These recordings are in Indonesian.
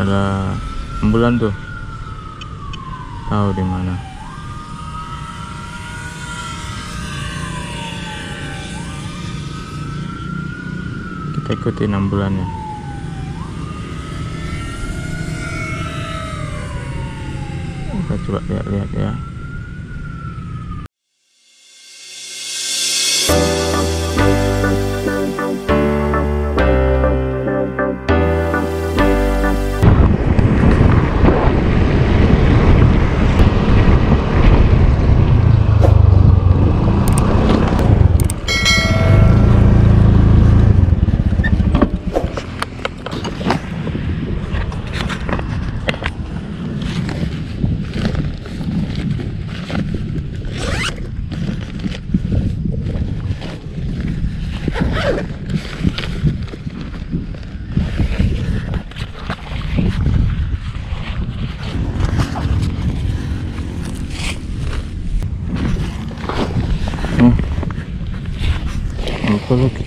ada ambulan tuh. Tahu di mana. Kita ikutin ambulannya kita coba lihat-lihat ya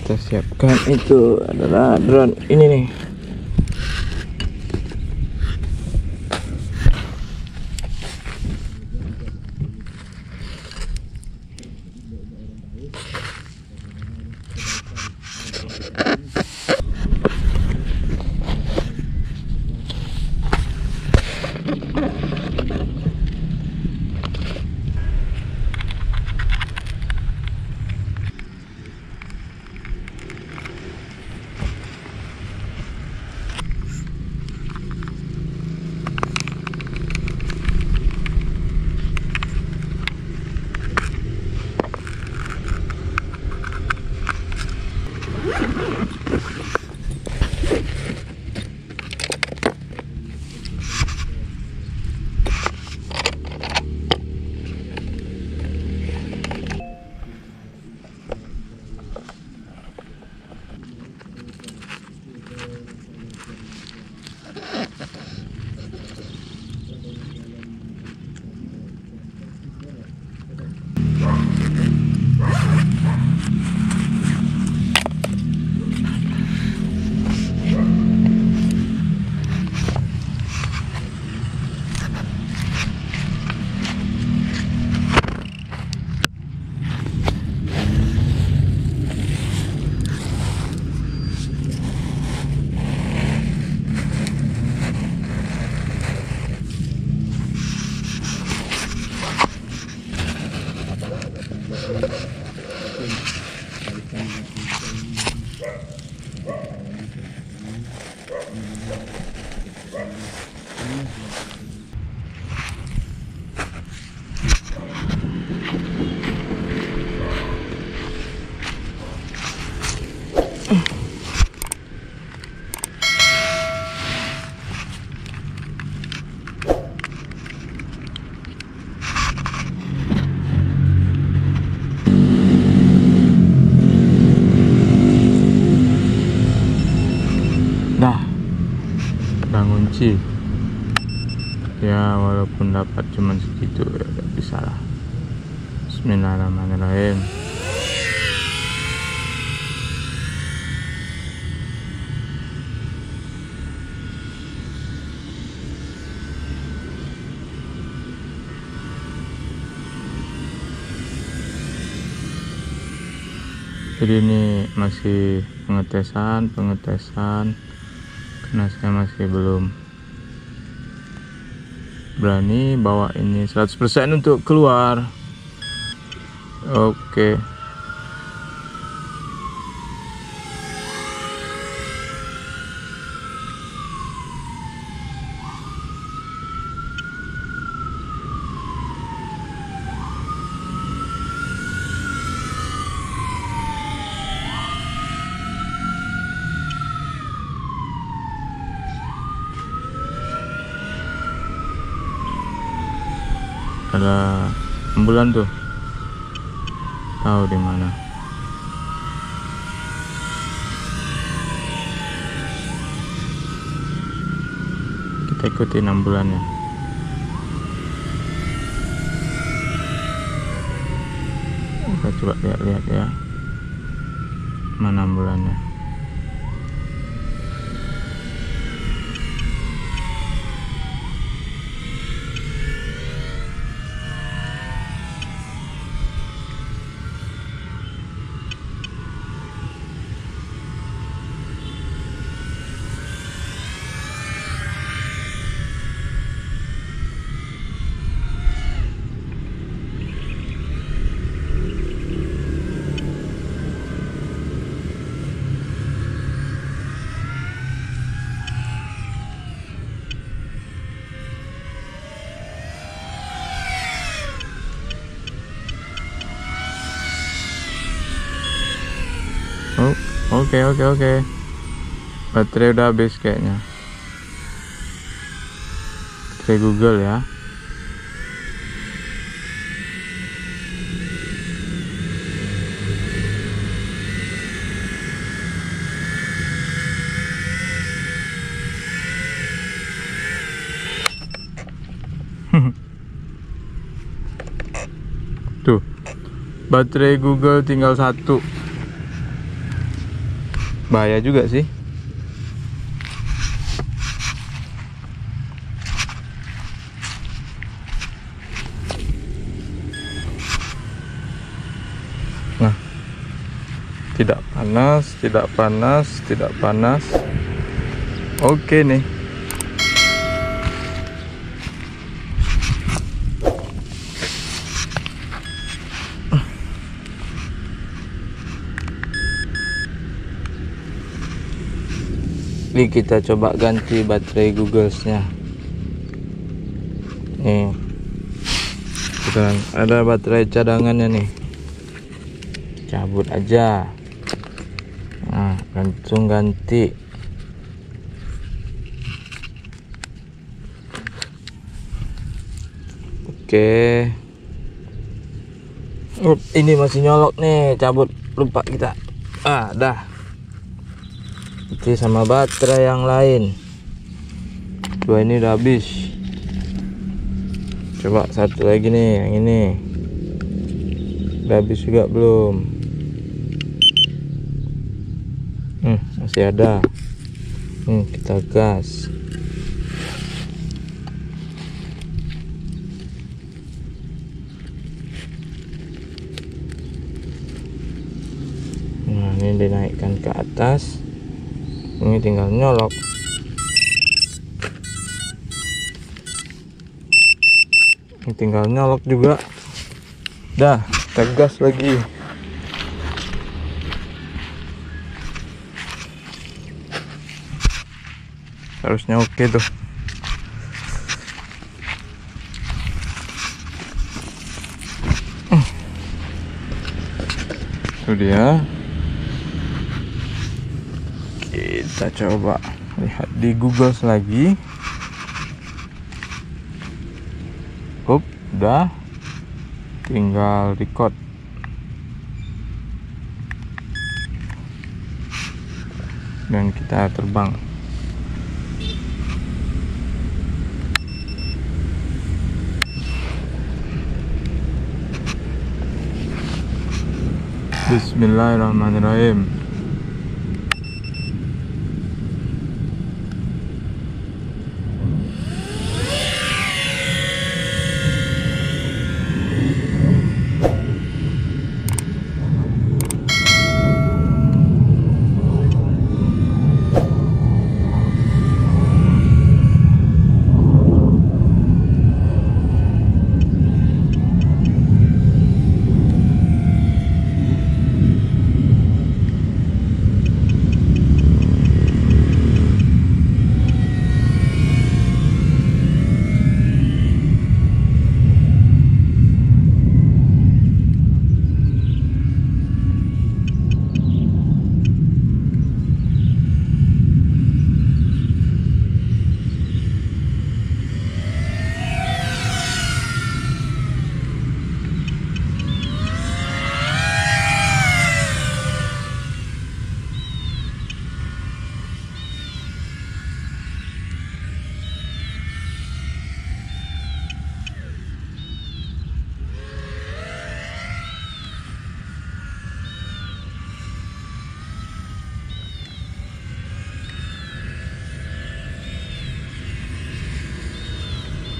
kita siapkan. Itu adalah drone ini nih ngunci. Ya, walaupun dapat cuman segitu ya udah bisa lah. Bismillahirrahmanirrahim. Jadi ini masih pengetesan, pengetesan karena saya masih belum berani bawa ini 100% untuk keluar. Oke ada ambulan tuh. Tahu di mana. Kita ikutin ambulannya. Kita coba lihat-lihat ya. Mana ambulannya Oke oke oke. Baterai udah habis kayaknya. Baterai Google ya. Tuh, baterai Google tinggal satu. Bahaya juga sih. Nah, tidak panas, tidak panas, tidak panas. Oke nih. Ini kita coba ganti baterai Googlesnya. Nih, sekarang ada baterai cadangannya nih. Cabut aja. Nah, langsung ganti. Oke. Up, ini masih nyolok nih, cabut lupa kita. Ah, dah oke sama baterai yang lain. Dua ini udah habis. Coba satu lagi nih yang ini. Udah habis juga belum? Hmm, masih ada. Hmm, kita gas. Nah ini dinaikkan ke atas ini tinggal nyolok. Ini tinggal nyolok juga. Dah tegas lagi. Harusnya oke tuh. Itu dia kita coba lihat di Google lagi. Up udah tinggal record. Dan kita terbang. Bismillahirrahmanirrahim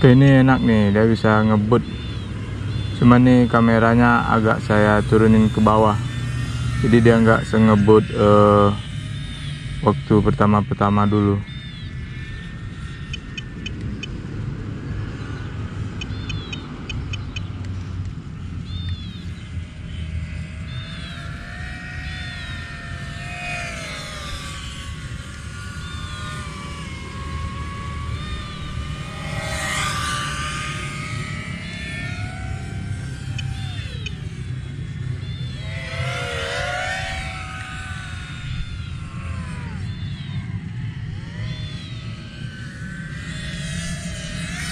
Oke ini enak nih. Dia bisa ngebut. Cuman nih kameranya agak saya turunin ke bawah. Jadi dia nggak sengebut uh, waktu pertama-pertama dulu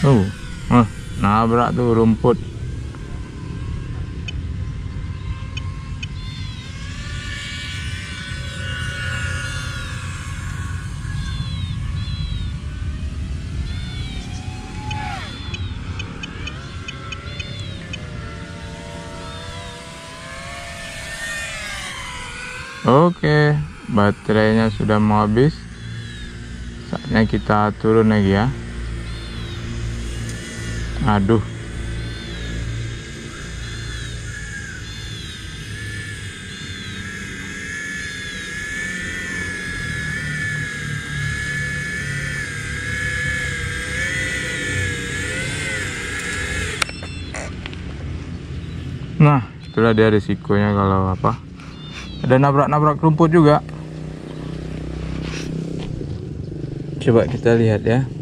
Oh, ah, nabrak tuh rumput. Oke, baterainya sudah mau habis. Saatnya kita turun lagi ya. Aduh. Nah, itulah dia risikonya kalau apa. Ada nabrak-nabrak rumput juga. Coba kita lihat ya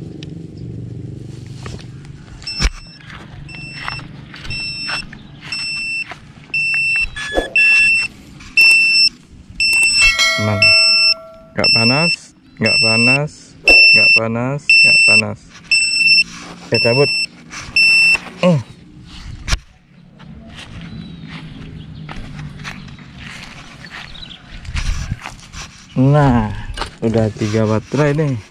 teman nggak panas nggak panas nggak panas nggak panas saya cabut uh. Nah, udah tiga baterai nih.